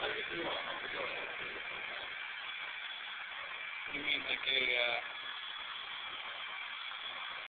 You mean like a uh,